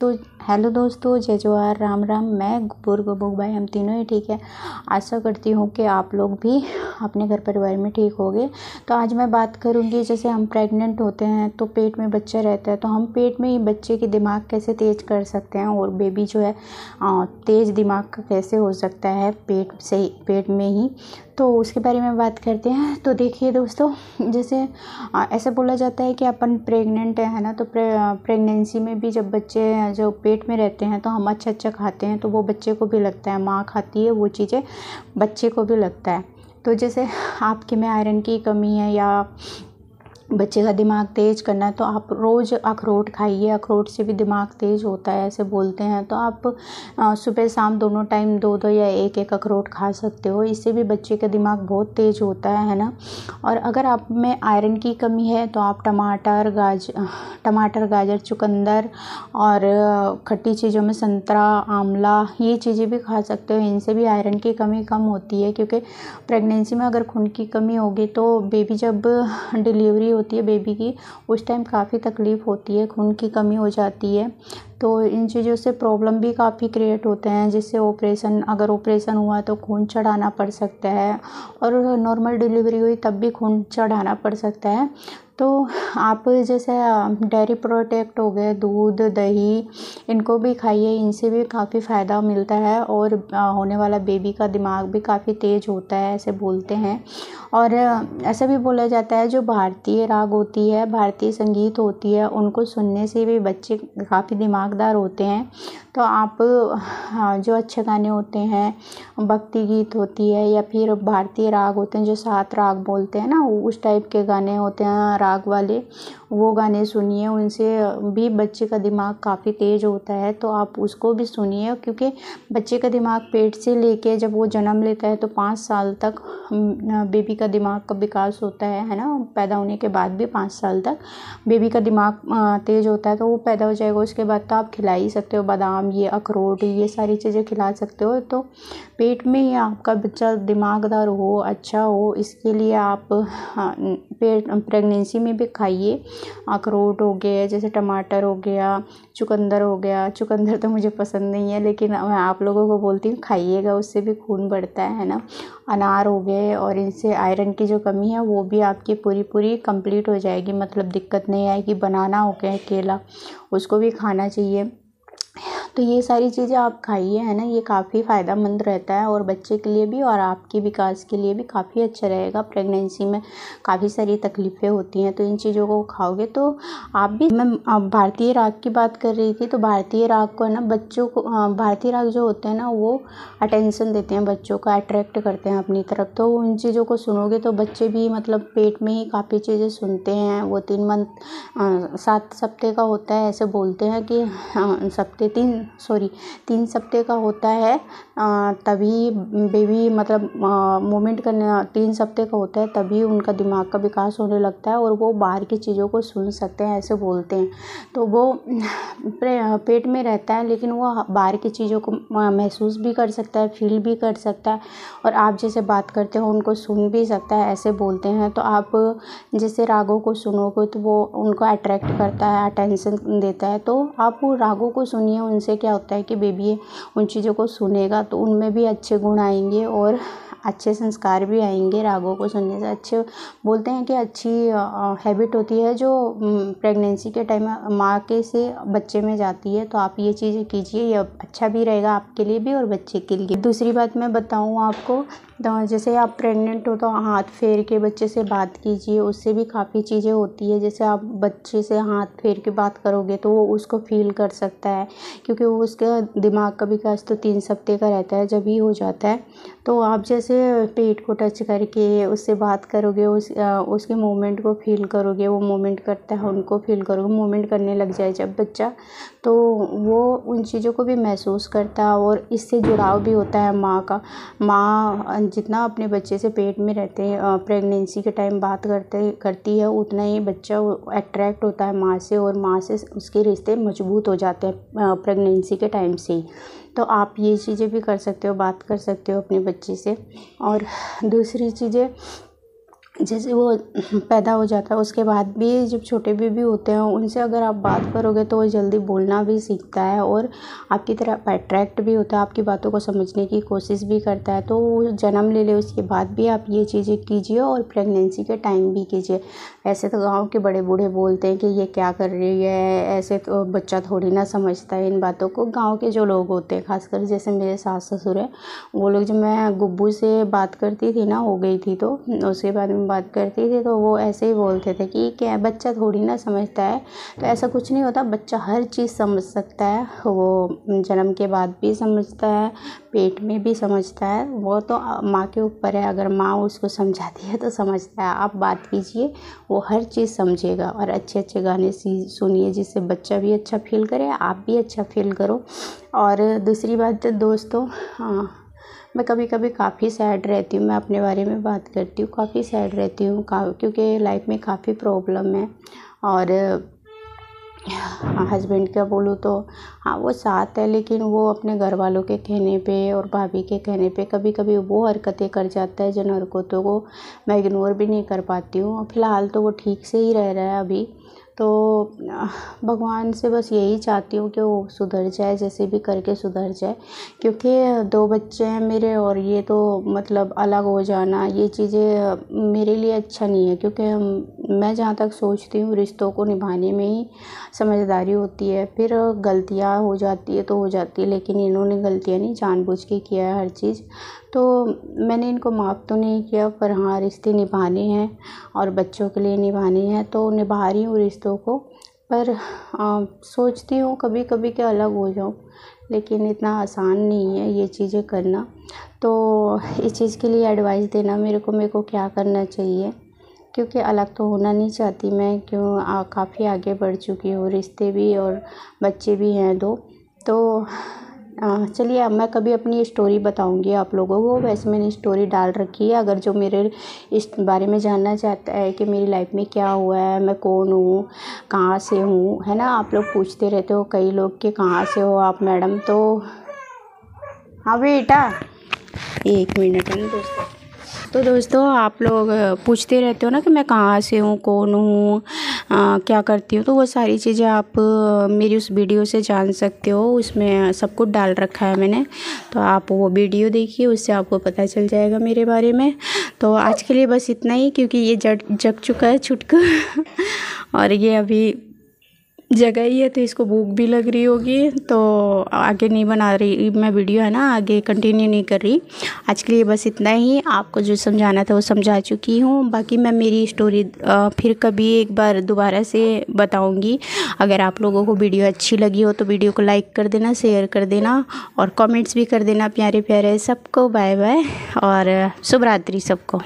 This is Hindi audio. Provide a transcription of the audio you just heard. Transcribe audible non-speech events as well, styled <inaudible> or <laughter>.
तो हेलो दोस्तों, जय जवाहर राम राम। मैं गुपुर गुबुक भाई, हम तीनों ही ठीक है। आशा करती हूँ कि आप लोग भी अपने घर परिवार में ठीक होंगे। तो आज मैं बात करूँगी, जैसे हम प्रेग्नेंट होते हैं तो पेट में बच्चा रहता है तो हम पेट में ही बच्चे के दिमाग कैसे तेज़ कर सकते हैं और बेबी जो है तेज़ दिमाग का कैसे हो सकता है, पेट से पेट में ही। तो उसके बारे में बात करते हैं। तो देखिए दोस्तों, जैसे ऐसा बोला जाता है कि अपन प्रेग्नेंट है ना? तो प्रेगनेंसी में भी जब बच्चे, जो पेट में रहते हैं तो हम अच्छा अच्छा खाते हैं तो वो बच्चे को भी लगता है। माँ खाती है, वो चीज़ें बच्चे को भी लगता है। तो जैसे, आपके में आयरन की कमी है या बच्चे का दिमाग तेज़ करना है तो आप रोज़ अखरोट खाइए। अखरोट से भी दिमाग तेज़ होता है, ऐसे बोलते हैं। तो आप सुबह शाम दोनों टाइम दो दो या एक एक अखरोट खा सकते हो। इससे भी बच्चे का दिमाग बहुत तेज़ होता है है ना? और अगर आप में आयरन की कमी है तो आप टमाटर, गाज, टमाटर, गाजर, चुकंदर और खट्टी चीज़ों में संतरा, आंवला, ये चीज़ें भी खा सकते हो। इनसे भी आयरन की कमी कम होती है, क्योंकि प्रेगनेंसी में अगर खून की कमी होगी तो बेबी जब डिलीवरी होती है बेबी की, उस टाइम काफ़ी तकलीफ़ होती है, खून की कमी हो जाती है। तो इन चीज़ों से प्रॉब्लम भी काफ़ी क्रिएट होते हैं, जिससे ऑपरेशन अगर ऑपरेशन हुआ तो खून चढ़ाना पड़ सकता है और नॉर्मल डिलीवरी हुई तब भी खून चढ़ाना पड़ सकता है। तो आप जैसे डेयरी प्रोडक्ट हो गए, दूध, दही, इनको भी खाइए, इनसे भी काफ़ी फ़ायदा मिलता है और होने वाला बेबी का दिमाग भी काफ़ी तेज़ होता है, ऐसे बोलते हैं। और ऐसा भी बोला जाता है, जो भारतीय राग होती है, भारतीय संगीत होती है, उनको सुनने से भी बच्चे काफ़ी दिमागदार होते हैं। तो आप जो अच्छे गाने होते हैं, भक्ति गीत होती है या फिर भारतीय राग होते हैं, जो सात राग बोलते हैं ना, उस टाइप के गाने होते हैं राग वाले वो गाने सुनिए, उनसे भी बच्चे का दिमाग काफ़ी तेज़ होता है तो आप उसको भी सुनिए, क्योंकि बच्चे का दिमाग पेट से लेके जब वो जन्म लेता है तो पाँच साल तक बेबी का दिमाग का विकास होता है है ना? पैदा होने के बाद भी पाँच साल तक बेबी का दिमाग तेज़ होता है तो वो पैदा हो जाएगा, उसके बाद तो आप खिला ही सकते हो, बादाम, ये अखरोट, ये सारी चीज़ें खिला सकते हो तो पेट में ही आपका बच्चा दिमागदार हो अच्छा हो, इसके लिए आप पेट प्रेगनेंसी में भी खाइए। अखरोट हो गया, जैसे टमाटर हो गया, चुकंदर हो गया। चुकंदर तो मुझे पसंद नहीं है, लेकिन मैं आप लोगों को बोलती हूँ, खाइएगा, उससे भी खून बढ़ता है ना? अनार हो गए और इनसे आयरन की जो कमी है, वो भी आपकी पूरी पूरी कंप्लीट हो जाएगी। मतलब दिक्कत नहीं आएगी, बनाना हो गया केला, उसको भी खाना चाहिए। तो ये सारी चीज़ें आप खाइए, है ना? ये काफ़ी फ़ायदेमंद रहता है और बच्चे के लिए भी और आपके विकास के लिए भी काफ़ी अच्छा रहेगा। प्रेगनेंसी में काफ़ी सारी तकलीफ़ें होती हैं तो इन चीज़ों को खाओगे तो आप भी मैं भारतीय राग की बात कर रही थी तो भारतीय राग को, है ना, बच्चों को भारतीय राग जो होते हैं ना, वो अटेंसन देते हैं बच्चों को अट्रैक्ट करते हैं अपनी तरफ़। तो उन चीज़ों को सुनोगे तो बच्चे भी मतलब पेट में ही काफ़ी चीज़ें सुनते हैं। वो तीन मंथ सात सप्ते का होता है, ऐसे बोलते हैं कि सप्ते तीन सॉरी तीन सप्ते का होता है तभी बेबी मतलब मूवमेंट करने, तीन सप्ते का होता है, तभी उनका दिमाग का विकास होने लगता है और वो बाहर की चीज़ों को सुन सकते हैं, ऐसे बोलते हैं। तो वो पेट में रहता है, लेकिन वो बाहर की चीज़ों को महसूस भी कर सकता है फील भी कर सकता है और आप जैसे बात करते हो, उनको सुन भी सकता है, ऐसे बोलते हैं। तो आप जैसे रागों को सुनोगे तो वो उनको अट्रैक्ट करता है अटेंशन देता है। तो आप वो रागों को सुनिए उनसे क्या होता है कि बेबी उन चीज़ों को सुनेगा तो उनमें भी अच्छे गुण आएँगे और अच्छे संस्कार भी आएँगे रागों को सुनने से। अच्छे, बोलते हैं कि अच्छी हैबिट होती है जो प्रेगनेंसी के टाइम माँ के से बच्चे में जाती है। तो आप ये चीज़ें कीजिए, ये अच्छा भी रहेगा आपके लिए भी और बच्चे के लिए। दूसरी बात मैं बताऊँ आपको तो जैसे आप प्रेग्नेंट हो तो हाथ फेर के बच्चे से बात कीजिए, उससे भी काफ़ी चीज़ें होती है। जैसे आप बच्चे से हाथ फेर के बात करोगे तो वो उसको फील कर सकता है, क्योंकि वो उसका दिमाग का विकास तो तीन सप्ते का रहता है, जब ही हो जाता है। तो आप जैसे पेट को टच करके, उससे बात करोगे, उस उसके मोमेंट को फील करोगे, वो मोमेंट करता है, उनको फील करोगे मोमेंट करने लग जाए जब बच्चा तो वो उन चीज़ों को भी महसूस करता है और इससे जुड़ाव भी होता है माँ का। माँ जितना अपने बच्चे से पेट में रहते हैं प्रेगनेंसी के टाइम बात करते, करती है, उतना ही बच्चा अट्रैक्ट होता है माँ से और माँ से उसके रिश्ते मज़बूत हो जाते हैं प्रेगनेंसी के टाइम से ही। तो आप ये चीज़ें भी कर सकते हो, बात कर सकते हो अपने बच्चे से। और दूसरी चीज़ें जैसे वो पैदा हो जाता है, उसके बाद भी जब छोटे बेबी होते हैं, उनसे अगर आप बात करोगे तो वो जल्दी बोलना भी सीखता है और आपकी तरफ़ अट्रैक्ट भी होता है, आपकी बातों को समझने की कोशिश भी करता है। तो जन्म ले ले, उसके बाद भी आप ये चीज़ें कीजिए और प्रेगनेंसी के टाइम भी कीजिए। ऐसे तो गाँव के बड़े बूढ़े बोलते हैं कि ये क्या कर रही है, ऐसे तो बच्चा थोड़ी ना समझता है इन बातों को। गाँव के जो लोग होते हैं, खासकर जैसे मेरे सास ससुर हैं, वो लोग जब मैं गुब्बू से बात करती थी ना, हो गई थी तो उसके बाद बात करती थी तो वो ऐसे ही बोलते थे कि क्या बच्चा थोड़ी ना समझता है। तो ऐसा कुछ नहीं होता, बच्चा हर चीज़ समझ सकता है। वो जन्म के बाद भी समझता है, पेट में भी समझता है। वो तो माँ के ऊपर है, अगर माँ उसको समझाती है तो समझता है। आप बात कीजिए, वो हर चीज़ समझेगा और अच्छे अच्छे गाने सुनिए, जिससे बच्चा भी अच्छा फील करे, आप भी अच्छा फील करो। और दूसरी बात, दोस्तों हाँ मैं कभी कभी काफ़ी सैड रहती हूँ, मैं अपने बारे में बात करती हूँ, काफ़ी सैड रहती हूँ क्योंकि लाइफ में काफ़ी प्रॉब्लम है और हस्बैंड का बोलूँ तो हाँ वो साथ है लेकिन वो अपने घर वालों के कहने पे और भाभी के कहने पे कभी कभी वो हरकतें कर जाता है जिन हरकतों को मैं इग्नोर भी नहीं कर पाती हूँ। फ़िलहाल तो वो ठीक से ही रह रहा है अभी। तो भगवान से बस यही चाहती हूँ कि वो सुधर जाए, जैसे भी करके सुधर जाए। क्योंकि दो बच्चे हैं मेरे और ये तो मतलब अलग हो जाना, ये चीज़ें, मेरे लिए अच्छा नहीं है। क्योंकि मैं जहाँ तक सोचती हूँ, रिश्तों को निभाने में ही समझदारी होती है। फिर गलतियाँ हो जाती है तो हो जाती है, लेकिन इन्होंने गलतियाँ नहीं, जानबूझ के किया है हर चीज़। तो मैंने इनको माफ़ तो नहीं किया, पर हाँ रिश्ते निभाने हैं और बच्चों के लिए निभाने हैं तो निभा रही हूँ रिश्तों को। पर सोचती हूँ कभी कभी कि अलग हो जाऊँ, लेकिन इतना आसान नहीं है ये चीज़ें करना। तो इस चीज़ के लिए एडवाइस देना मेरे को मेरे को क्या करना चाहिए? क्योंकि अलग तो होना नहीं चाहती मैं, क्यों काफ़ी आगे बढ़ चुकी हूँ, रिश्ते भी और बच्चे भी हैं दो। तो चलिए अब मैं कभी अपनी स्टोरी बताऊँगी आप लोगों को। वैसे मैंने स्टोरी डाल रखी है। अगर जो मेरे इस बारे में जानना चाहता है कि मेरी लाइफ में क्या हुआ है, मैं कौन हूँ, कहाँ से हूँ, है ना? आप लोग पूछते रहते हो, कई लोग कि कहाँ से हो आप मैडम? तो हाँ बेटा, एक मिनट है दोस्तों। तो दोस्तों, आप लोग पूछते रहते हो ना कि मैं कहाँ से हूँ, कौन हूँ क्या करती हूँ? तो वो सारी चीज़ें आप मेरी उस वीडियो से जान सकते हो। उसमें सब कुछ डाल रखा है मैंने। तो आप वो वीडियो देखिए, उससे आपको पता चल जाएगा मेरे बारे में। तो आज के लिए बस इतना ही, क्योंकि ये जग जग चुका है छुटक। <laughs> और ये अभी जगह ही है तो इसको भूख भी लग रही होगी तो आगे नहीं बना रही, मैं वीडियो है ना, आगे कंटिन्यू नहीं कर रही। आज के लिए बस इतना ही, आपको जो समझाना था वो समझा चुकी हूँ। बाकी मैं मेरी स्टोरी फिर कभी एक बार दोबारा से बताऊँगी। अगर आप लोगों को वीडियो अच्छी लगी हो तो वीडियो को लाइक कर देना शेयर कर देना और कॉमेंट्स भी कर देना प्यारे प्यारे सबको बाय बाय और शुभ रात्रि सबको।